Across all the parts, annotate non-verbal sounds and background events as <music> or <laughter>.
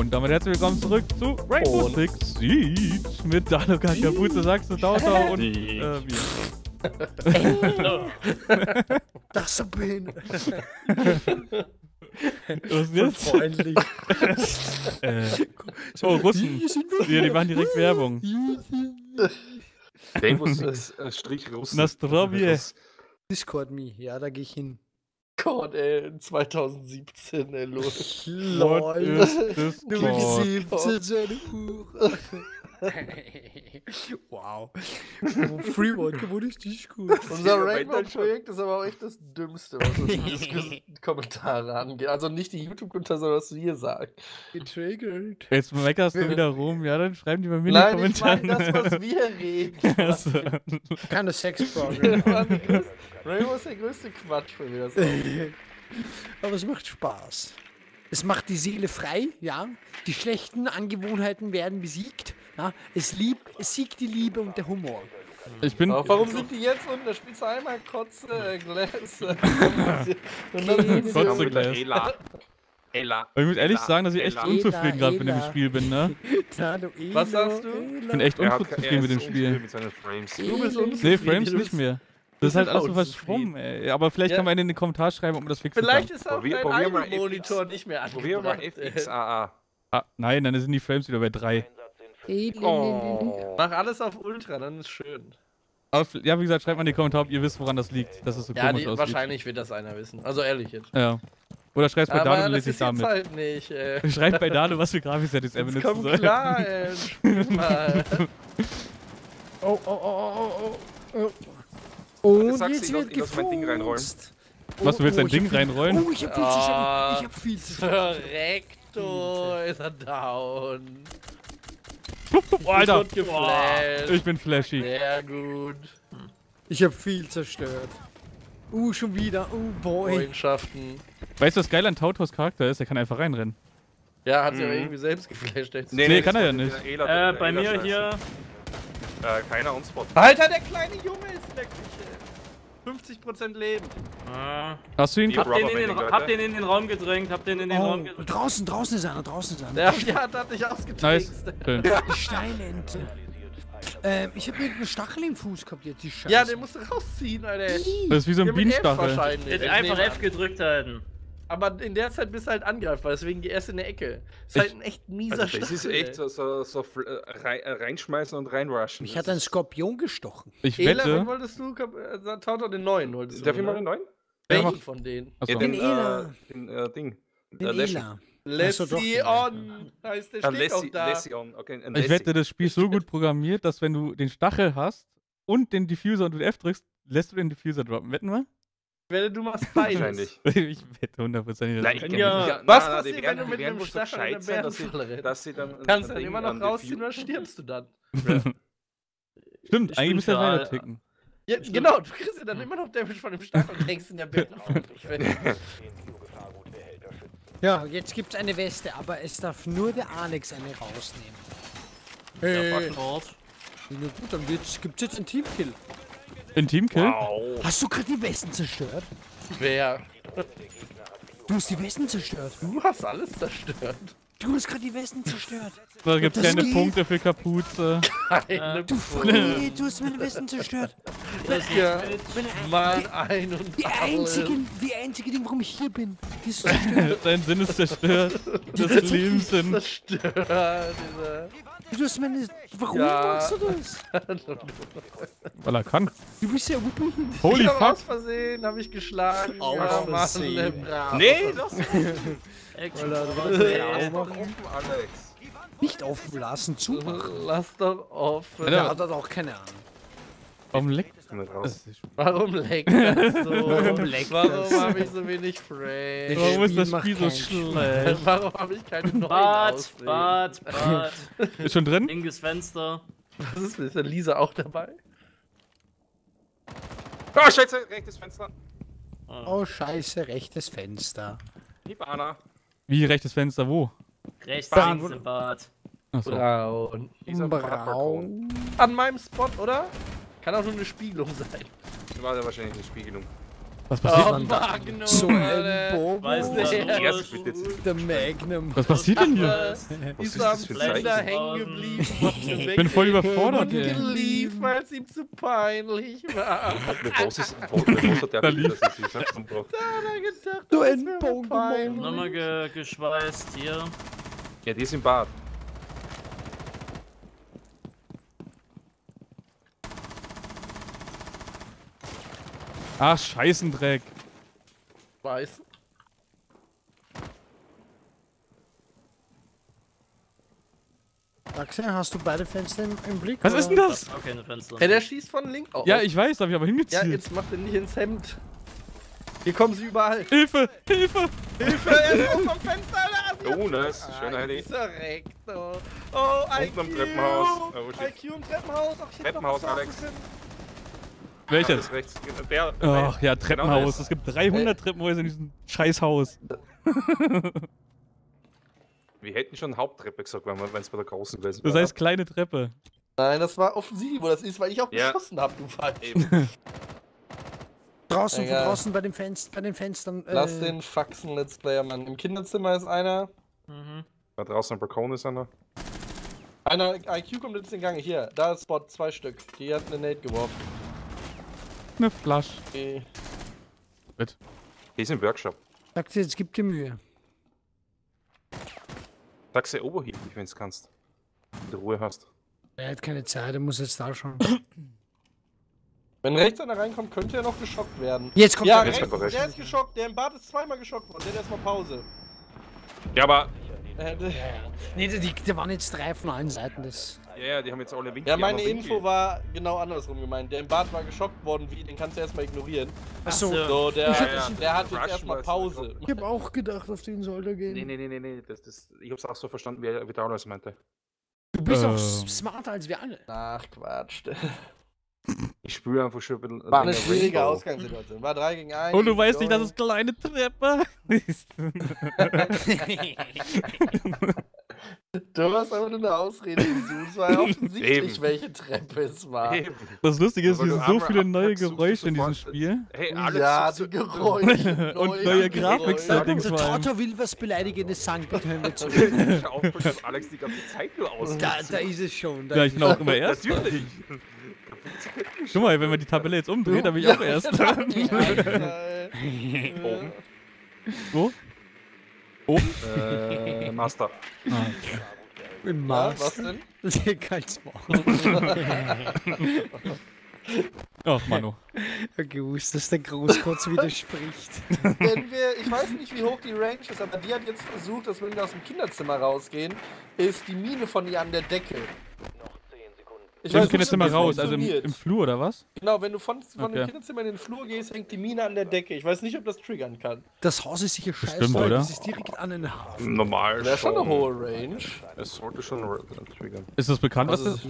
Und damit herzlich willkommen zurück zu Rainbow Und- Six Siege mit Danuka, Kapuze, Saxe, Dauter und äh, mir. <laughs> Das ist bin. Was ist jetzt? Freundlich. <laughs> Äh, oh, Russen. Ja, die machen direkt Werbung. Rainbow Six äh, Strich Russen. Nastrovje. Discord me. Ja, da gehe ich hin. Gott, ey, 2017, ey, los. Lord, Lord ist Discord. 2017, <laughs> wow. Free Vodka, wo ist dich gut? Unser Rainbow-Projekt ist aber auch echt das Dümmste, was so die <laughs> Kommentare angeht. Also nicht die YouTube-Kommentare, sondern was wir sagen. Getriggert. Jetzt meckerst du wieder rum. Ja, dann schreiben die bei mir in Nein, die ich meine Kommentare. das, was wir <laughs> reden. Also, Keine größte- Rainbow ist der größte Quatsch für mich. Aber es macht Spaß. Es macht die Seele frei, ja. Die schlechten Angewohnheiten werden besiegt. Ja. Es, lieb, es siegt die Liebe und der Humor. ich bin. Aber warum sind die jetzt unten? Da spielst du einmal Kotze, äh, <laughs> dann Kotze. Ela. Aber ich muss ehrlich sagen, dass ich echt Ela. unzufrieden gerade mit dem. Spiel bin, ne? <laughs> Was sagst du? Ich bin echt Er hat- er unzufrieden ist mit dem Spiel. Mit Frames. Du bist Nee, unzufrieden. Frames du nicht mehr. Das ist halt alles so verschwommen, ey. Aber vielleicht Ja. kann man in den Kommentar schreiben, ob man das fixen Vielleicht kann. ist auch Probier- dein probier Monitor nicht mehr Probier mal angebracht. FXAA. Ah, nein, dann sind die Frames wieder bei 3. Oh. Mach alles auf Ultra, dann ist schön. Aber, f- ja, wie gesagt, schreibt mal in die Kommentare, ob ihr wisst, woran das liegt, dass es so Ja, komisch die, aussieht. wahrscheinlich wird das einer wissen. Also ehrlich jetzt. Ja. Oder schreibt bei Aber Dado, das lese ich ist jetzt damit. halt nicht. Äh, <laughs> Schreibt bei Dado, was für Grafiksettings er jetzt benutzen komm soll. klar, ey. <laughs> Oh, oh, oh, oh, oh, oh. Und sagst jetzt du, wird ich lass mein Ding reinrollen. Was, du willst dein ich hab Ding viel- reinrollen? Oh, ich hab viel zu Ah. schnell. Ich hab viel zu schnell. <laughs> Korrekto ist er down. Oh, Alter! Wird geflasht. Ich bin flashy. Sehr gut. Ich hab viel zerstört. Uh, schon wieder. Uh, boy. Freundschaften. Weißt du, was geil an Tautos Charakter ist? Er kann einfach reinrennen. Ja, hat sich aber Mhm. irgendwie selbst geflasht. Nee, das kann er ja nicht. Äh, bei Ela mir hier. Äh, keiner on Spot. Alter, der kleine Junge ist in der Küche. 50% Leben. Ah. Hast du ihn? Hab, den in den, Leute. hab den in den Raum gedrängt, hab den in den Raum Oh, gedrängt. draußen, draußen ist einer, draußen ist einer. Der ja, hat dich ausgetrickst. Nice. Die Steinente. Ähm, ich hab irgendeinen Stachel im Fuß gehabt jetzt, die Scheiße. Ja, den musst du rausziehen, Alter. Das ist wie so ein Ja, Bienenstachel. Ich einfach F gedrückt halten. Aber in der Zeit bist du halt angreifbar, deswegen geh erst in der Ecke. Ist Ich- halt ein echt mieser Also, das ist echt so, so, so fl- äh, rein, äh, reinschmeißen und reinrushen. Mich Das hat ein ist- Skorpion gestochen. Ich Ela, wen wette. wolltest du? Äh, Tautor den neuen wolltest du. Darf ich mal den neuen? Welchen von denen? Achso. Ja, Den den, Ela. äh, den äh, Ding. Den Äh. Ela. Let's Ach so, doch, see ja. on. Heißt der Ah, steht auch da. Lassie on. Okay, Ich wette, das Spiel ist so gut programmiert, dass wenn du den Stachel hast und den Diffuser und du F drückst, lässt du den Diffuser droppen. Wetten wir? <laughs> <laughs> Ich wette, du machst beides. Wahrscheinlich. Ich wette hundertprozentig. Ich kenn ja- mich nicht. Was Na, passiert, wenn werden- du mit einem Stachel sie, Bärenfalle rennst? dass sie dann. Kannst du dann immer noch rausziehen oder stirbst du dann? Stimmt, Ich eigentlich er für weiter ticken. Ja, genau, du kriegst ja dann immer noch Damage von dem Stachel und hängst in der Bärenfalle. Ja, jetzt gibt's eine Weste, aber es darf nur der Alex eine rausnehmen. Hey, Dort. na gut, dann gibt's jetzt einen Teamkill. In Teamkill? Wow. Hast du gerade die Westen zerstört? Wer? Du hast die Westen zerstört. Du hast alles zerstört. Du hast gerade die Westen zerstört. Da gibt's Das keine geht. Punkte für Kapuze. Eine Du Fred, du hast meine Westen zerstört. das hier mal ein und die alles. einzige, die einzige Ding, warum ich hier bin. Die ist <laughs> zerstört. Dein Sinn ist zerstört. Das Lebenssinn. Zerstört, dieser. Du hast meine. Warum Ja. machst du das? <laughs> Weil er kann. Du bist ja wirklich. Holy ich fuck. aus Versehen, habe ich geschlagen. Aus Ja, Mann, Versehen. <laughs> <laughs> ja. Nee, das Action. ist doch offen, Alex. Nicht offen lassen, zumachen. Lass doch offen. Ja. Der hat doch keine Ahnung. Warum leckt Ist nicht raus. Warum leckt das so? <laughs> Warum leckt Warum das? habe ich so wenig Frame? Warum ist das Spiel so schlecht? <laughs> Warum habe ich keine neuen Bad, Aussehen? Bad, Bad. <laughs> Ist schon drin? Linkes Fenster. Was ist, ist der Lisa auch dabei? Oh, Scheiße, rechtes Fenster. Oh, scheiße, rechtes Fenster. Hibana. Wie rechtes Fenster? Wo? Rechts, Bad. links im Bad. Achso. Braun. Braun. An meinem Spot, oder? Kann auch nur eine Spiegelung sein. War ja wahrscheinlich eine Spiegelung. Was passiert, Oh, Mann. Magnum, So ein. Weiß nicht. Der Magnum. was passiert denn hier? Was Ist das für ein Zeichen? hängen geblieben. <laughs> Ich bin voll überfordert, ey. gelief, weil es ihm zu peinlich war. Was ist der Da lief-? Da hat er gedacht, Du peinlich. Nochmal ge geschweißt hier. Ja, die ist im Bad. Ach, Scheißendreck. Weiß. Axel, hast du beide Fenster im, im Blick? Was oder? ist denn das? Auch keine Fenster. Hey, der schießt von links. Oh, Ja, oh. ich weiß, da hab ich aber Ja, hingezielt. jetzt macht er nicht ins Hemd. Hier kommen sie überall. Hilfe! Hilfe! Hilfe, er ist oben am Fenster, Alter. Oh, nice. Schöner Heli. ist er recht, oh. Oh, IQ. am Treppenhaus. Oh, shit. IQ im Treppenhaus. Ach, ich Treppenhaus, Alex. sagen Alles rechts. Der, Ach ja, Genau Treppenhaus. das. Es gibt 300 Treppenhäuser in diesem Scheißhaus. <laughs> Wir hätten schon Haupttreppe gesagt, wenn es bei der großen gewesen Das wäre. heißt kleine Treppe. Nein, das war offensiv, wo das ist, weil ich auch Ja. geschossen habe, du Fall. Eben. <laughs> Draußen, von Egal. draußen bei, dem Fenster, bei den Fenstern. Äh, Lass den Faxen Let's Player, Mann. Im Kinderzimmer ist einer. Mhm. Da draußen am Balkon ist einer. Einer IQ kommt jetzt in Gang. Hier, da ist Spot, zwei Stück. Die hat eine Nate geworfen. Eine Flasche. Okay. Die ist im Workshop. Sagt sie, jetzt gib dir Mühe. Sag sie oberheblich, wenn du kannst. Wenn du Ruhe hast. Er hat keine Zeit, er muss jetzt da schauen. Wenn rechts einer reinkommt, könnte er noch geschockt werden. Jetzt kommt Ja, er. rechts rechts, er der ist geschockt. Der im Bad ist zweimal geschockt worden. Der hat erstmal Pause. Ja, aber. Äh, d- Nee, die, die, die waren jetzt drei von allen Seiten. Das. Ja, ja, die haben jetzt alle Winkel. Ja, meine. Info war genau andersrum gemeint. Der im Bad war geschockt worden, wie, den kannst du erstmal ignorieren. Achso, so. Der, Ja, ja. der hat jetzt erstmal Pause. ich hab auch gedacht, auf den soll er gehen. Nee, nee, nee, nee, nee. Das, das, ich hab's auch so verstanden, wie er wie der alles meinte. Du bist auch Ähm. smarter als wir alle. Ach, Quatsch. <laughs> Ich spüre einfach schon ein bisschen. War eine schwierige Rainbow. Ausgangssituation. War 3 gegen 1. Und du weißt nicht, dass es kleine Treppe <laughs> ist. <laughs> Du hast einfach nur eine Ausrede gesucht. Es war ja <laughs> offensichtlich, Eben. welche Treppe es war. Eben. Das Lustige ist, hier sind so viele neue Geräusche in diesem Spiel. Hey, Alex, ja, so- die Geräusche. <laughs> Und neue Grafik-Settings Der. Tortor will was Beleidigendes sagen, bitte hören wir zu. <laughs> Alex die ganze Zeit nur aus. Da, da ist es schon. Da Ja, ich bin auch immer erst. Natürlich. Guck mal, wenn man die Tabelle jetzt umdreht, dann bin ich auch erst. Oben. Wo? Oben? Äh, Master. Ah. Im Ja, Mars. was denn? Das ist ja kein. Ach, Manu. Gewusst, dass der Großkotz widerspricht. <laughs> Wenn wir, ich weiß nicht, wie hoch die Range ist, aber die hat jetzt versucht, dass wenn wir aus dem Kinderzimmer rausgehen, ist die Mine von ihr an der Decke. Ich weiß nicht, Kinderzimmer das raus, also im, im Flur oder was? Genau, wenn du von, von Okay. dem Kinderzimmer in den Flur gehst, hängt die Mine an der Decke. Ich weiß nicht, ob das triggern kann. Das Haus ist sicher scheiße. Bestimmt, oder? Das ist direkt an den Hafen. Normal. Wäre schon eine hohe Range. Es sollte schon triggern. Ist das bekannt, was Also, das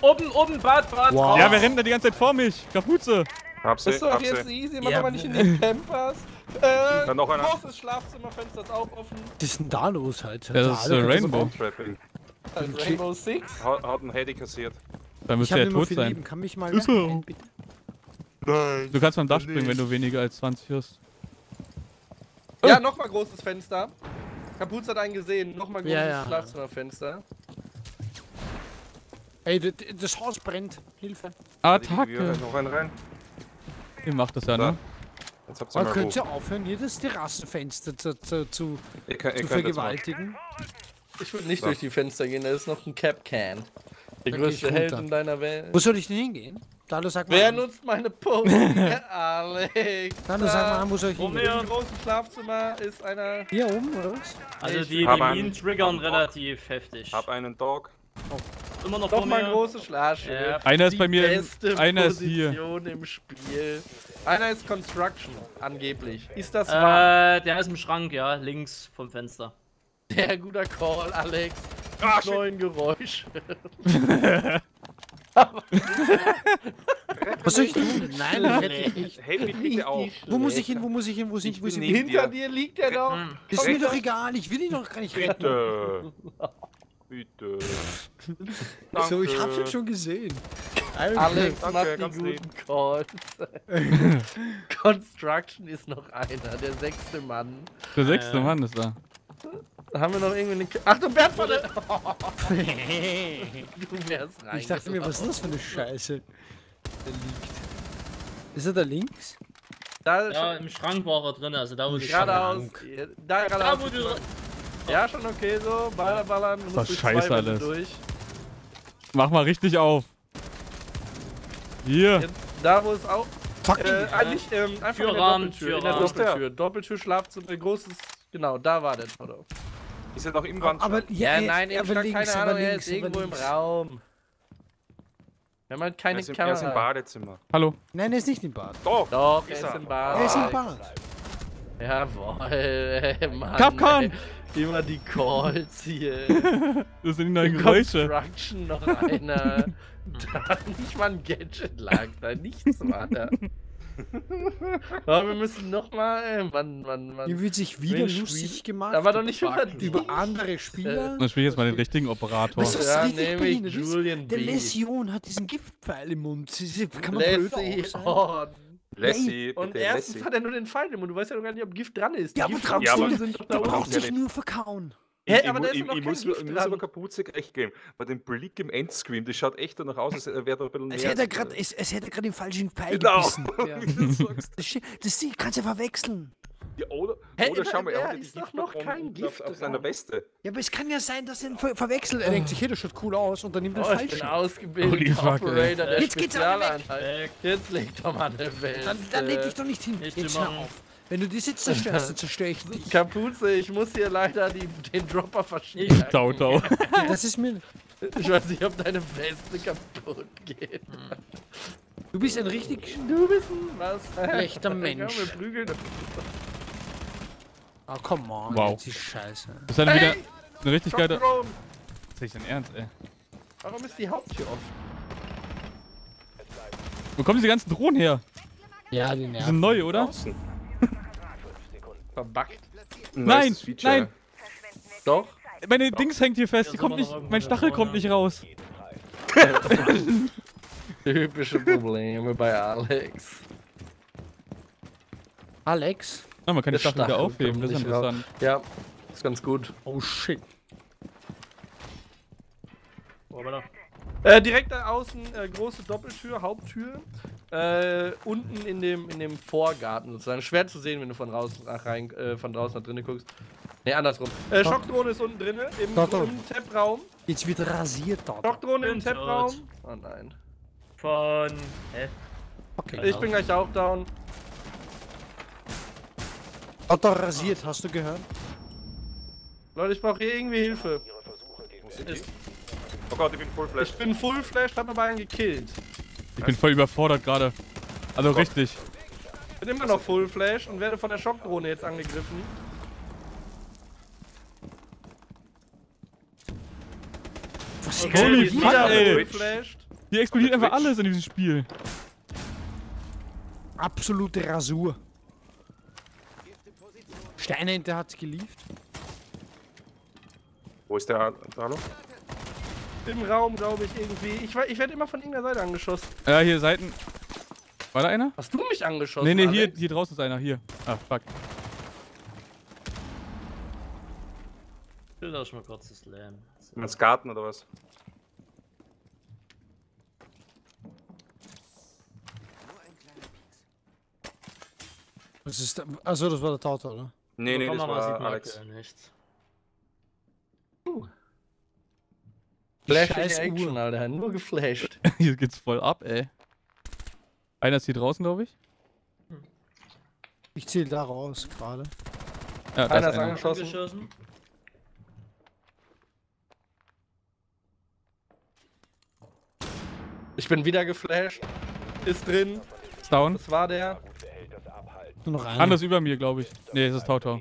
Oben, oben, Bad, Bad. Wow. Ja, wer rennt da die ganze Zeit vor mich? Kapuze. Hab sie, Ist doch jetzt sie. easy, mach Ja, aber nicht in den Campers. Äh, Dann noch einer. großes Schlafzimmerfenster ist auch offen. Was ist denn da los halt? Ja, das ist äh, Rainbow. Trapping. Das ist Rainbow Six. Hat, hat einen Heady kassiert. Dann müsste er tot sein. Leben. Kann mich mal Ist er. ein, bitte? Du kannst vom Dach springen, wenn du weniger als 20 hast. Ja, nochmal großes Fenster. Kapuz hat einen gesehen. Nochmal großes Ja, ja. Schlafzimmerfenster. Ey, das Haus brennt. Hilfe. Attacke. noch einen rein. Ihr macht das ja, ne? Jetzt habt ihr Man mal könnte aufhören, hier das Terrassenfenster zu, zu, zu, Ihr könnt, ihr zu vergewaltigen. Ich würde nicht So. durch die Fenster gehen, da ist noch ein Cap-Can. Der Da größte Held in deiner Welt. Wo soll ich denn hingehen? Dalo, sag mal. Wer an. nutzt meine Pose? <laughs> Alex. Dalo, sag mal, an, wo soll ich hingehen? Im großen Schlafzimmer ist einer. Hier oben, oder was? Also Ich die, die Minen triggern relativ heftig. Hab einen Dog. Immer noch Doch vor mal mir. ein großes Schlafschild. Ja. Einer ist bei mir, beste einer ist hier. Position im Spiel. Einer ist Construction, angeblich. Ist das wahr? Äh, der ist im Schrank, ja, links vom Fenster. Der guter Call, Alex. Ah, neuen Geräusche. <laughs> Was soll ich tun? Nein, ich rette dich nicht. Hey, mich bitte auf. Wo muss ich hin? Wo muss ich hin? Wo muss ich, wo Hinter dir. dir liegt er doch. Ist mir doch egal, ich will ihn doch gar nicht retten. Bitte. Bitte. So, ich hab's jetzt schon gesehen. Alex Danke, macht die guten Calls. <laughs> Construction ist noch einer, der sechste Mann. Der sechste Äh. Mann ist da. Haben wir noch irgendwie eine... K Achtung, der... <laughs> du wärst rein. Ich dachte mir, was ist das für eine Scheiße? Der liegt. Ist er da links? Da Ja, schon im Schrank war er drin, also da wo du geradeaus. Da Da geradeaus. wo du. Ja, schon okay so. Baller, ballern. Du Das durch scheiße alles. durch. Mach mal richtig auf. Hier. Jetzt, da wo es auch... Fucking. Äh, eigentlich ähm, einfach in der Türrahmen, Doppeltür. In der Türrahmen. Doppeltür. Doppeltür, Schlafzimmer, großes... Genau, da war der Toto. Ist ja doch im Wand. aber Ja, äh, nein, aber aber links, keine aber Ahnung, er links, ist aber irgendwo im links. Raum. Wir haben halt keine er ist, im, er ist im Kamera. Badezimmer. Hallo. Nein, er ist nicht im Bad. Doch! Doch, er Ist ist er. im Bad. Er ist im Bad. Jawohl, <laughs> Mann. Capcom! ey. Immer die Calls hier. <laughs> Das sind die neuen Geräusche. Construction noch einer. <laughs> da nicht mal ein Gadget lag da, nichts war da. <laughs> Aber wir müssen nochmal, Mann, Mann, Mann. Hier wird sich wieder Mensch, lustig gemacht. Aber doch nicht über über, andere Spieler. Dann spiel ich jetzt mal den richtigen Operator. Du, was Ja, richtig nämlich behindert ist? Julian Der B. Läsion hat diesen Giftpfeil im Mund. Sie- Kann man blöd Lassie, oh. Lassie, Und erstens Lassie. hat er nur den Pfeil im Mund. Du weißt ja noch gar nicht, ob Gift dran ist. Ja, aber Giftkapseln trotzdem, sind doch Du da brauchst dich nur verkauen. Hä, ich, aber ich, ich, Gift ich muss dran. aber Kapuze recht geben. Bei dem Blick im Endscreen, das schaut echt danach aus, als wäre da ein bisschen Es mehr. hätte er grad, es, es hätte gerade den falschen Pfeil Genau. gebissen. <laughs> Ja. Das, das sie- kannst du verwechseln. Ja, oder, Hä, oder aber schau mal, er hat ja ist doch noch kein unten auf, Gift auf seiner. Weste. Ja, aber es kann ja sein, dass er ihn ver verwechselt. Er denkt sich, hey, das schaut cool aus und dann nimmt er Oh, den ich bin falschen. Ausgebildeter ey. Operator der Jetzt geht's alle weg. Jetzt leg doch mal eine Welt. Dann, dann leg dich doch nicht hin. Nicht Jetzt hör auf. Wenn du das jetzt zerstörst, dann zerstöre ich dich. Kapuze, ich muss hier leider die, den Dropper verstärken. Tau, tau. Das ist mir. Ich weiß nicht, ob deine Weste kaputt geht. Du bist ein richtig. Du bist ein was? Schlechter Komm, Mensch. wir prügeln. Ah, come on. Wow. Jetzt ist scheiße. Das ist dann wieder eine richtig geile. Shotgun. Das ist dein Ernst, ey. Warum ist die Haupttür offen? Wo kommen diese ganzen Drohnen her? Ja, die Die sind nerven. neu, oder? Außen. Verbuggt. Ein Nein, nein. Doch. Meine Dings hängt hier fest. Die kommt nicht. Mein Stachel kommt nicht raus. <laughs> Typische Probleme bei Alex. Alex? Ah, man kann die Stachel wieder aufheben. Das ist interessant. Ja, ist ganz gut. Oh shit. Wo war der? Äh, direkt da außen, äh, große Doppeltür, Haupttür. Äh, unten in dem, in dem Vorgarten sozusagen. Schwer zu sehen, wenn du von, raus, nach rein, äh, von draußen nach drinnen guckst. Ne, andersrum. Äh, Schockdrohne ist unten drinnen, im, doch. im Tab-Raum. Jetzt wird rasiert da. Schockdrohne im Tab-Raum. Oh nein. Von. Hä? Okay. Ich bin gleich auch down. Hat er rasiert, hast du gehört? Leute, ich brauche hier irgendwie Hilfe. Wo sind die? Oh Gott, ich bin voll flash. Ich bin full flash, hab aber einen gekillt. Ich bin voll überfordert gerade. Also richtig. Bin immer noch full flash und werde von der Schockdrohne jetzt angegriffen. Was Okay, Holy fuck, wieder ey. full. Hier explodiert einfach Twitch. alles in diesem Spiel. Absolute Rasur. Steinente hat's geliefert. Wo ist der Hallo? Im Raum, glaube ich, irgendwie. Ich, ich werde immer von irgendeiner Seite angeschossen. Ja, hier Seiten. War da einer? Hast du mich angeschossen? Nee, nee, hier, Alex? hier draußen ist einer. Hier. Ah, fuck. Ich will da schon mal kurz das Lärm. So. Ins Garten oder was? Das ist. Also, das war der Tauter, oder? Nee, nee, Von das war sieht man Alex. nichts. Flash in Scheiß Action, Uhr. Alter. Nur geflasht. <laughs> Hier geht's voll ab, ey. Einer ist hier draußen, glaube ich. Ich zähle da raus gerade. Ja, Einer ist ist einer. angeschossen. Angeschossen. Ich bin wieder geflasht. Ist drin. Ist down. Das war der. Nur noch einer. Anders über mir, glaube ich. Nee, es ist Tautau.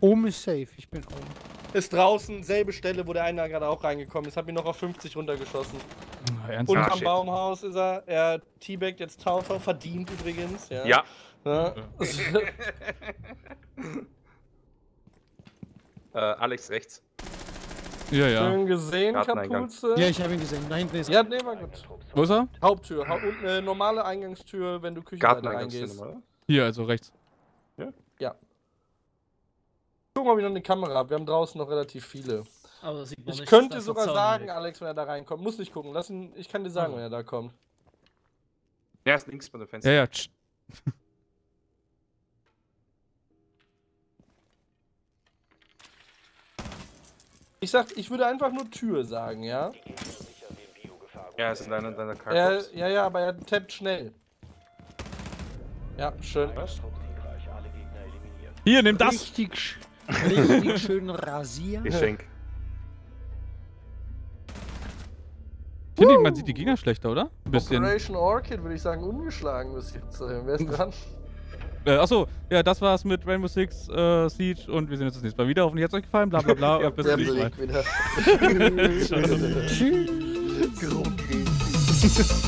Oben ist safe. Ich bin oben. Ist draußen. Selbe Stelle, wo der eine gerade auch reingekommen ist. Hab ihn noch auf 50 runtergeschossen. Ah, Und Ernsthaft? Ah, am shit. Baumhaus ist er. Er teabagt jetzt Tautau. Verdient übrigens. Ja. Ja. ja. <laughs> Äh, Alex rechts. Ja, ja. Schön gesehen. Kapuze. Ja, ich habe ihn gesehen. Da hinten ist er. Ja, nee, war gut. Wo ist er? Haupttür. Hau und eine normale Eingangstür, wenn du Garteneingang, reingehst. oder? Hier, also rechts. Guck mal, ob ich noch eine Kamera habe. Wir haben draußen noch relativ viele. Aber das sieht man Ich nicht, könnte sogar Zaun sagen, liegt. Alex, wenn er da reinkommt. Muss nicht gucken. Lass ihn, ich kann dir sagen, Ah. wenn er da kommt. Ja, ist links bei dem Fenster. Ja, ja. tsch. <laughs> Ich sag, ich würde einfach nur Tür sagen, ja? Ja, ist in deiner, deiner Er, Carbox. ja, ja, aber er tappt schnell. Ja, schön. Was? Hier, nimm das! Richtig, richtig schön rasieren. Geschenk. Ich finde, man sieht die Gegner schlechter, oder? Ein bisschen. Operation Orchid würde ich sagen, ungeschlagen bis jetzt. Äh, Wer ist <laughs> dran? Äh, achso, ja, das war's mit Rainbow Six äh, Siege und wir sehen uns das nächste Mal wieder. Hoffentlich hat's euch gefallen, bla bla bla. und bis Der zum nächsten Mal. Wieder. <laughs> <laughs> Tschüss.